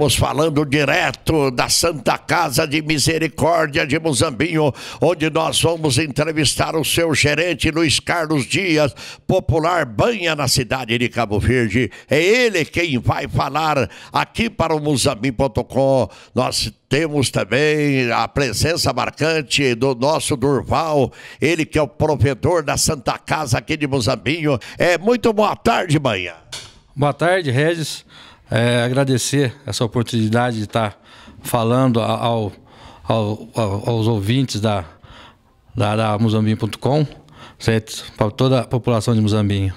Estamos falando direto da Santa Casa de Misericórdia de Muzambinho, onde nós vamos entrevistar o seu gerente Luiz Carlos Dias, popular banha na cidade de Cabo Verde. É ele quem vai falar aqui para o Muzambinho.com. Nós temos também a presença marcante do nosso Durval, ele que é o provedor da Santa Casa aqui de Muzambinho. É muito boa tarde, manhã. Boa tarde, Regis. É, agradecer essa oportunidade de estar falando ao, ao, aos ouvintes da, da, da Muzambinho.com, para toda a população de Muzambinho.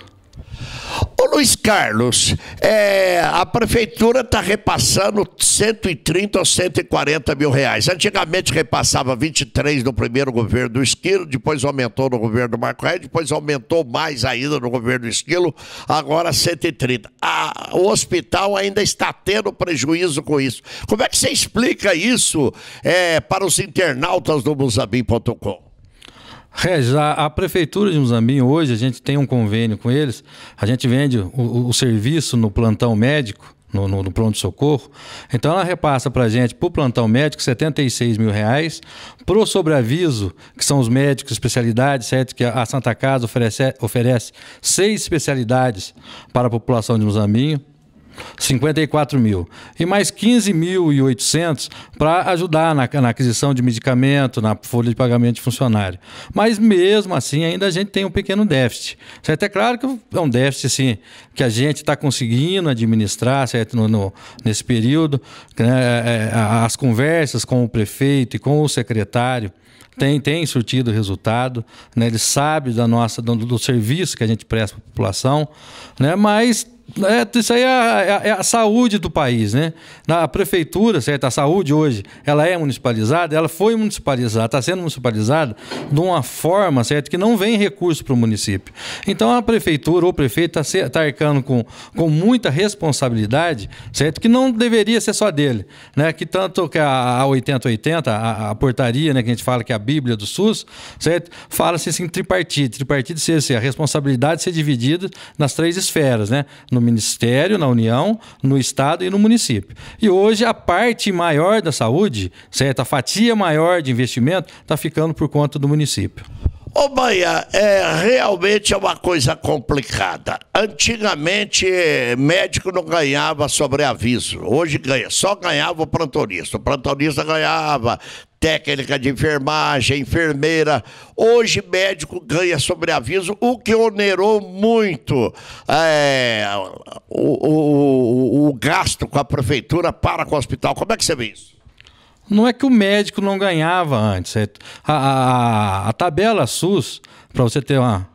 Luiz Carlos, é, a prefeitura está repassando 130 ou 140 mil reais. Antigamente repassava 23 no primeiro governo do Esquilo, depois aumentou no governo do Marco Reis, depois aumentou mais ainda no governo do Esquilo, agora 130. A, o hospital ainda está tendo prejuízo com isso. Como é que você explica isso é, para os internautas do Musabim.com? Regis, a, a, Prefeitura de Muzambinho, hoje, a gente tem um convênio com eles, a gente vende o, o serviço no plantão médico, no, no, no pronto-socorro. Então ela repassa para a gente, para o plantão médico, 76 mil reais. Para o sobreaviso, que são os médicos especialidades, certo? Que a Santa Casa oferece, oferece seis especialidades para a população de Muzambinho. 54 mil. E mais 15.800 para ajudar na, na, aquisição de medicamento, na folha de pagamento de funcionário. Mas mesmo assim, ainda a gente tem um pequeno déficit. Certo? É claro que é um déficit assim, que a gente está conseguindo administrar certo? No, no nesse período. Né? É, é, as conversas com o prefeito e com o secretário tem, tem surtido resultado, né? ele sabe da nossa, do, do serviço que a gente presta para a população, né? mas é, isso aí é a, é, é a, saúde do país, né? Na prefeitura, certo? A saúde hoje, ela é municipalizada, ela foi municipalizada, está sendo municipalizada de uma forma, certo? Que não vem recurso para o município. Então a prefeitura ou o prefeito está tá arcando com, com muita responsabilidade, certo? Que não deveria ser só dele, né? Que tanto que a, a 8080, a, a, portaria, né? Que a gente fala que é a Bíblia do SUS, certo? Fala-se assim, tripartite. Tripartite ser assim, a responsabilidade ser dividida nas três esferas, né? no Ministério, na União, no Estado e no município. E hoje a parte maior da saúde, certo? a fatia maior de investimento, está ficando por conta do município. Ô, Maia, é, realmente é uma coisa complicada. Antigamente, médico não ganhava sobreaviso. Hoje ganha, só ganhava o plantonista. O plantonista ganhava técnica de enfermagem, enfermeira. Hoje, médico ganha sobreaviso, o que onerou muito é, o, o, o gasto com a prefeitura para com o hospital. Como é que você vê isso? Não é que o médico não ganhava antes. É, a, a, a tabela SUS, para você ter uma,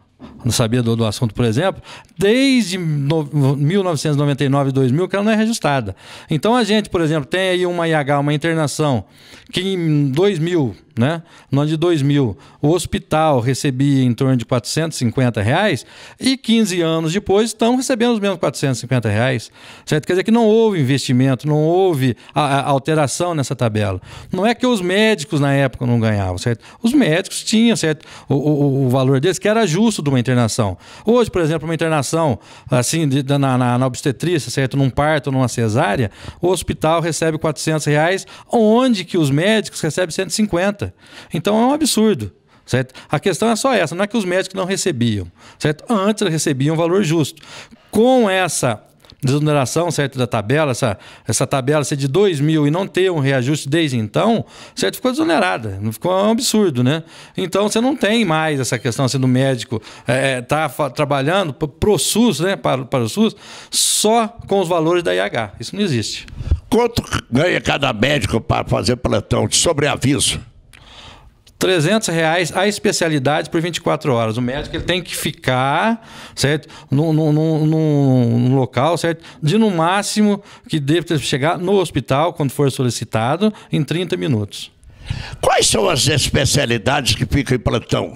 não sabia do, do, assunto, por exemplo, desde no, 1999 e 2000 que ela não é registrada. Então a gente, por exemplo, tem aí uma IH, uma internação, que em 2000 né? No ano de 2000, o hospital recebia em torno de 450 reais e 15 anos depois estão recebendo os mesmos 450 reais. Certo? Quer dizer que não houve investimento, não houve a, a alteração nessa tabela. Não é que os médicos na época não ganhavam, certo? Os médicos tinham certo? O, o, o valor deles, que era justo de uma internação. Hoje, por exemplo, uma internação assim de, na, na, na obstetrícia, certo? Num parto, numa cesárea, o hospital recebe 400 reais, onde que os médicos recebem 150. Então é um absurdo. Certo? A questão é só essa, não é que os médicos não recebiam, certo? Antes recebiam um valor justo. Com essa desoneração, certo, da tabela, essa, essa tabela ser de 2 mil e não ter um reajuste desde então, certo, ficou desonerada, ficou um absurdo, né? Então você não tem mais essa questão assim, do médico é, tá trabalhando para o SUS, né, para, para o SUS, só com os valores da IH, isso não existe. Quanto ganha cada médico para fazer plantão de sobreaviso? 300 reais a especialidade por 24 horas. O médico ele tem que ficar, certo? Num, num, num, num local, certo? De no máximo que deve chegar no hospital, quando for solicitado, em 30 minutos. Quais são as especialidades que ficam em plantão?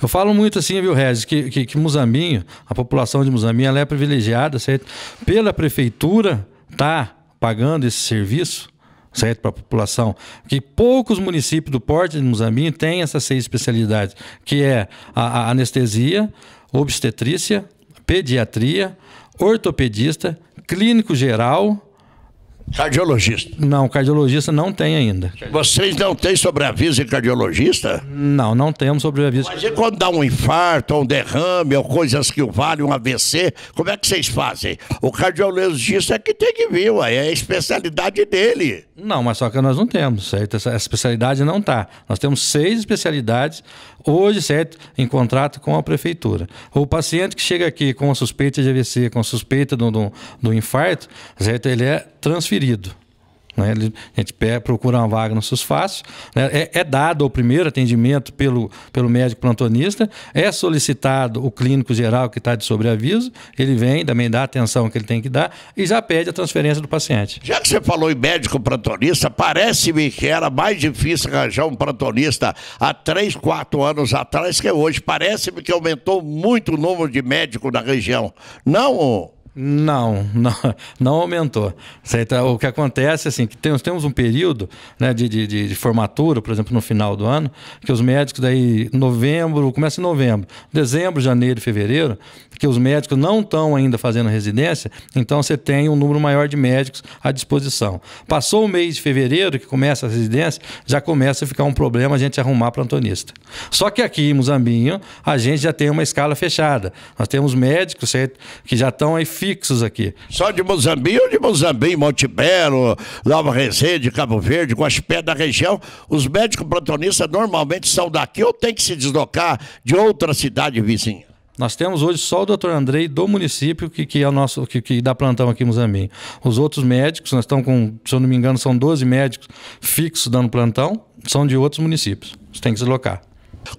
Eu falo muito assim, viu, Regis, que, que, que Muzambinho, a população de Muzambinho, ela é privilegiada, certo? Pela prefeitura tá pagando esse serviço, certo? Para a população. Que poucos municípios do porte de Muzambinho têm essas seis especialidades, que é a, a anestesia, obstetrícia, pediatria, ortopedista, clínico geral Cardiologista. Não, cardiologista não tem ainda. Vocês não têm sobreaviso em cardiologista? Não, não temos sobreaviso. Mas e quando dá um infarto, um derrame, ou coisas que o vale, um AVC, como é que vocês fazem? O cardiologista é que tem que vir, ué, é a especialidade dele. Não, mas só que nós não temos, certo? Essa especialidade não está. Nós temos seis especialidades hoje, certo? Em contrato com a prefeitura. O paciente que chega aqui com a suspeita de AVC, com a suspeita do, do, do infarto, certo? Ele é transferido. Né? Ele, a gente procura uma vaga no SUS Fácil, né? é, é, dado o primeiro atendimento pelo, pelo médico plantonista, é solicitado o clínico geral que está de sobreaviso, ele vem, também dá a atenção que ele tem que dar e já pede a transferência do paciente. Já que você falou em médico plantonista, parece-me que era mais difícil arranjar um plantonista há três, quatro anos atrás que hoje. Parece-me que aumentou muito o número de médicos na região. Não, não, não, não aumentou. Certo? O que acontece assim, que temos, temos um período né, de, de, de, formatura, por exemplo, no final do ano, que os médicos daí, novembro, começa em novembro, dezembro, janeiro fevereiro, que os médicos não estão ainda fazendo residência, então você tem um número maior de médicos à disposição. Passou o mês de fevereiro, que começa a residência, já começa a ficar um problema a gente arrumar plantonista. Só que aqui em Muzambinho, a gente já tem uma escala fechada. Nós temos médicos que já estão aí fixos aqui. Só de Muzambinho ou de Muzambinho, Montebello, Nova Resende, Cabo Verde, Guaxupé da região, os médicos plantonistas normalmente são daqui ou tem que se deslocar de outra cidade vizinha? Nós temos hoje só o doutor Andrei do município, que, que é o nosso, que, que dá plantão aqui em Muzambinho. Os outros médicos, nós estamos com, se eu não me engano, são 12 médicos fixos dando plantão, são de outros municípios. Você tem que deslocar.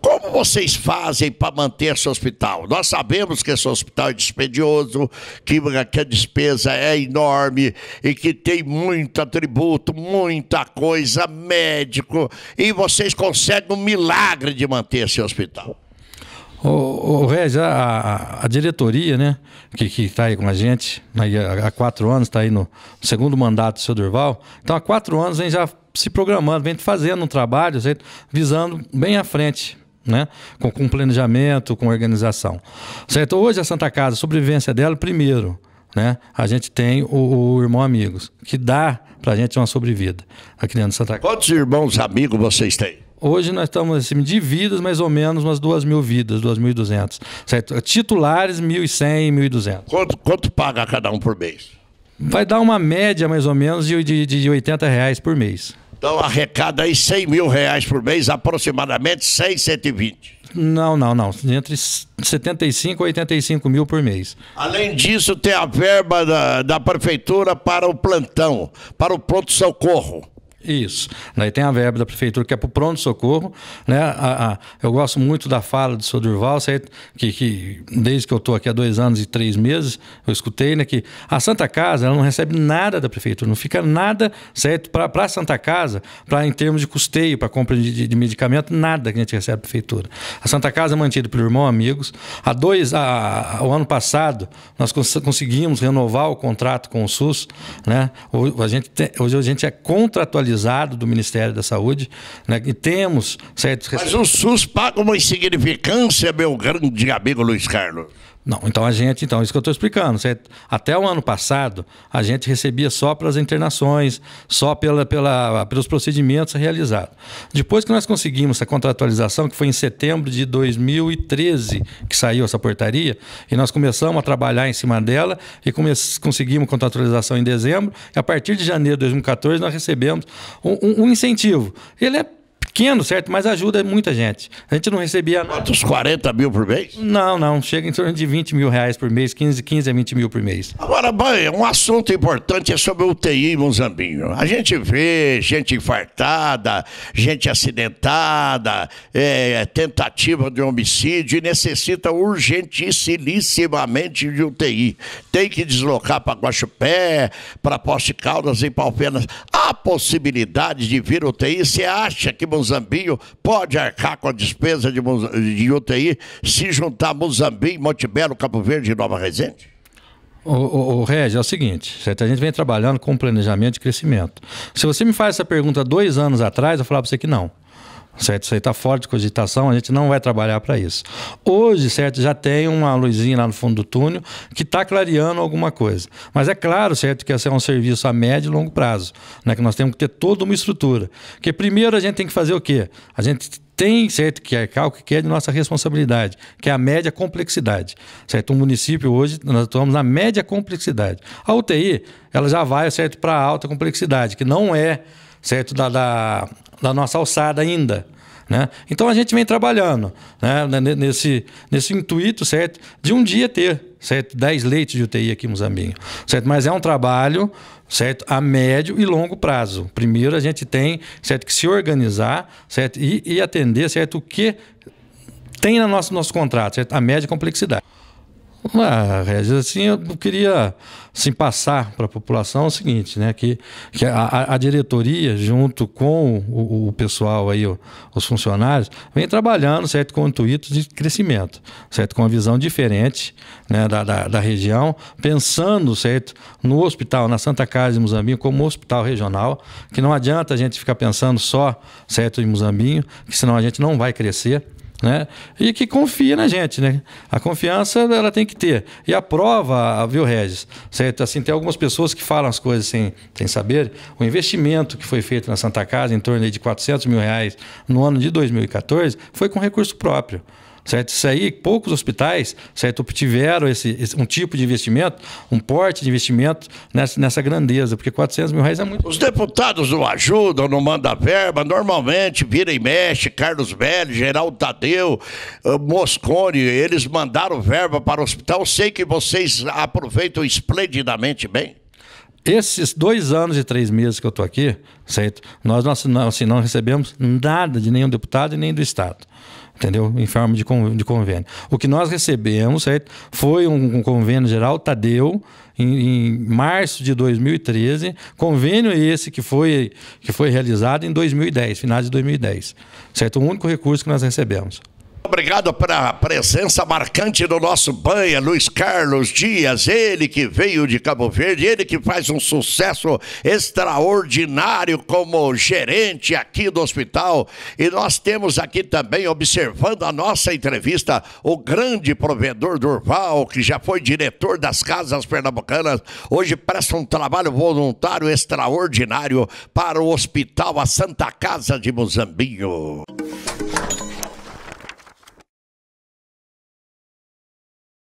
Como vocês fazem para manter esse hospital? Nós sabemos que esse hospital é dispendioso, que, que a despesa é enorme e que tem muito atributo, muita coisa, médico, e vocês conseguem um milagre de manter esse hospital. O, o Regis, a, a, diretoria, né, que está aí com a gente, aí há, há quatro anos, está aí no segundo mandato do seu Durval. Então, há quatro anos, gente já se programando, vem fazendo um trabalho certo? visando bem à frente. Né? Com, com planejamento, com organização. Certo? Hoje a Santa Casa, a sobrevivência dela, primeiro, né? A gente tem o, o irmão amigos, que dá para a gente uma sobrevida aqui dentro de Santa Casa. Quantos irmãos amigos vocês têm? Hoje nós estamos assim, de vidas, mais ou menos umas duas mil vidas, 2.200. Certo? Titulares, 1.100, 1.200. Quanto, quanto paga cada um por mês? Vai dar uma média, mais ou menos, de, de, de 80 reais por mês. Então arrecada aí 100 mil reais por mês, aproximadamente 100, 120. Não, não, não. Entre 75 e 85 mil por mês. Além disso, tem a verba da, da prefeitura para o plantão, para o pronto-socorro. Isso. Daí tem a verba da prefeitura que é para o pronto-socorro. Né? A, a, eu gosto muito da fala do senhor Durval, certo? Que, que desde que eu estou aqui há dois anos e três meses, eu escutei né, que a Santa Casa ela não recebe nada da prefeitura, não fica nada certo para a Santa Casa, para em termos de custeio, para compra de, de, medicamento, nada que a gente recebe da prefeitura. A Santa Casa é mantida pelo irmão Amigos. Há dois, a, o ano passado, nós cons conseguimos renovar o contrato com o SUS. Né? Hoje, a gente, tem, hoje a gente é contratualizado do Ministério da Saúde, né? e temos certos... Mas o SUS paga uma insignificância, meu grande amigo Luiz Carlos. Não, então a gente, então, isso que eu estou explicando. Até o ano passado, a gente recebia só pelas internações, só pela, pela, pelos procedimentos realizados. Depois que nós conseguimos essa contratualização, que foi em setembro de 2013 que saiu essa portaria, e nós começamos a trabalhar em cima dela e conseguimos contratualização em dezembro, e a partir de janeiro de 2014 nós recebemos um, um, um incentivo. Ele é pequeno, certo? Mas ajuda muita gente. A gente não recebia. Quantos 40 mil por mês? Não, não. Chega em torno de 20 mil reais por mês, 15, 15 a 20 mil por mês. Agora, Banha, um assunto importante é sobre o UTI em Mozambinho. A gente vê gente infartada, gente acidentada, é, tentativa de homicídio e necessita urgentissimamente de UTI. Tem que deslocar para Guaxupé, para Poste Caldas e Palpenas. Possibilidade de vir UTI? Você acha que Muzambinho pode arcar com a despesa de, de UTI se juntar Muzambinho, Montebello, Cabo Verde e Nova Resende? O, o, o Regi, é o seguinte, certo? a gente vem trabalhando com planejamento de crescimento. Se você me faz essa pergunta dois anos atrás, eu falava para você que não. Certo? Isso aí está fora de cogitação, a gente não vai trabalhar para isso. Hoje, certo, já tem uma luzinha lá no fundo do túnel que está clareando alguma coisa. Mas é claro, certo, que esse é um serviço a médio e longo prazo, né? Que nós temos que ter toda uma estrutura. Porque primeiro a gente tem que fazer o quê? A gente tem, certo, que arcar o que é de nossa responsabilidade, que é a média complexidade, certo? O município hoje, nós atuamos na média complexidade. A UTI, ela já vai, certo, para a alta complexidade, que não é, certo, da, da, da nossa alçada ainda, né? Então a gente vem trabalhando né? nesse, nesse intuito certo, de um dia ter certo, 10 leitos de UTI aqui em Muzambinho. Certo? Mas é um trabalho certo, a médio e longo prazo. Primeiro a gente tem certo, que se organizar certo, e, e atender certo, o que tem no nosso, nosso contrato, certo? a média complexidade. Ah, Regis, assim, eu queria assim, passar para a população o seguinte, né? Que, que a, a diretoria, junto com o, o pessoal aí, os funcionários, vem trabalhando certo, com o intuito de crescimento, certo? Com uma visão diferente né, da, da, da, região, pensando certo, no hospital, na Santa Casa de Muzambinho, como hospital regional, que não adianta a gente ficar pensando só certo, em Muzambinho, que senão a gente não vai crescer né? E que confia na gente, né? A confiança ela tem que ter. E a prova, viu, Regis? Certo? Assim, tem algumas pessoas que falam as coisas sem, sem saber. O investimento que foi feito na Santa Casa, em torno de 400 mil reais no ano de 2014, foi com recurso próprio certo? Isso aí, poucos hospitais, certo, obtiveram esse, esse, um tipo de investimento, um porte de investimento nessa, nessa grandeza, porque 400 mil reais é muito. Os deputados não ajudam, não mandam verba, normalmente vira e mexe, Carlos Belli, Geraldo Tadeu, uh, Moscone, eles mandaram verba para o hospital, sei que vocês aproveitam esplendidamente bem. Esses dois anos e três meses que eu estou aqui, certo? Nós, nós assim, não recebemos nada de nenhum deputado e nem do Estado entendeu? Em forma de, de convênio. O que nós recebemos, certo? Foi um, um convênio geral Tadeu em, em, março de 2013, convênio esse que foi que foi realizado em 2010, finais de 2010, certo? O único recurso que nós recebemos. Obrigado pela presença marcante do nosso banha, Luiz Carlos Dias, ele que veio de Cabo Verde, ele que faz um sucesso extraordinário como gerente aqui do hospital. E nós temos aqui também, observando a nossa entrevista, o grande provedor Durval, que já foi diretor das Casas Pernambucanas, hoje presta um trabalho voluntário extraordinário para o Hospital A Santa Casa de Mozambinho.